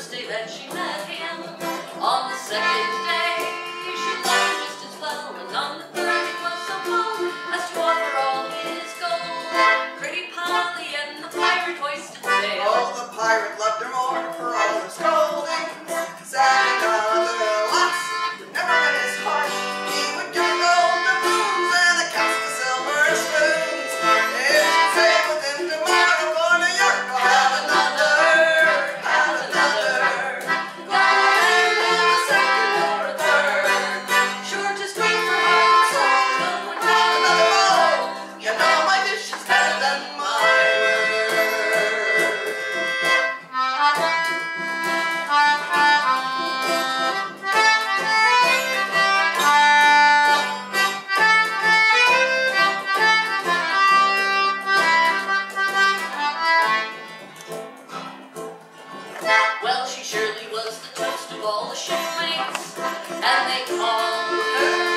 first day that she met him. On the second day, she should learn just as well. And on the third, it was so cold as to offer all his gold. Pretty Polly and the pirate hoisted sail. Oh, the pirate loved her more for all his gold. Well, she surely was the toast of all the shipmates, and they called her.